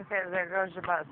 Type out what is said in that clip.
Okay, there goes your bus.